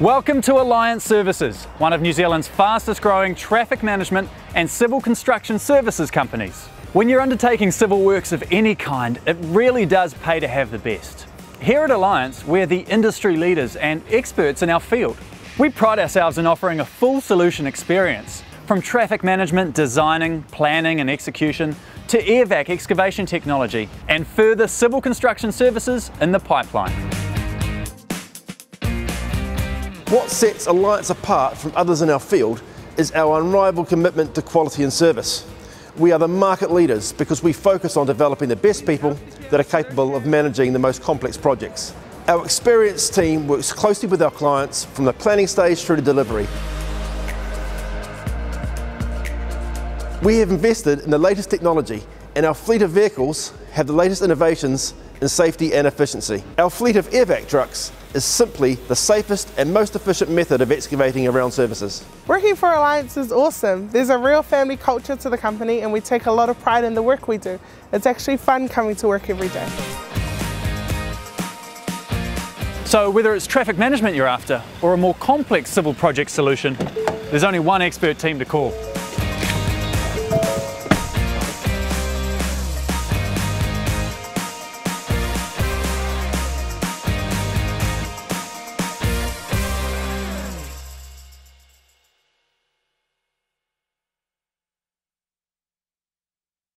Welcome to Alliance Services, one of New Zealand's fastest growing traffic management and civil construction services companies. When you're undertaking civil works of any kind, it really does pay to have the best. Here at Alliance, we're the industry leaders and experts in our field. We pride ourselves in offering a full solution experience, from traffic management, designing, planning and execution, to airvac excavation technology, and further civil construction services in the pipeline. What sets Alliance apart from others in our field is our unrivaled commitment to quality and service. We are the market leaders because we focus on developing the best people that are capable of managing the most complex projects. Our experienced team works closely with our clients from the planning stage through to delivery. We have invested in the latest technology and our fleet of vehicles have the latest innovations in safety and efficiency. Our fleet of airvac trucks is simply the safest and most efficient method of excavating around services. Working for Alliance is awesome. There's a real family culture to the company and we take a lot of pride in the work we do. It's actually fun coming to work every day. So whether it's traffic management you're after or a more complex civil project solution, there's only one expert team to call.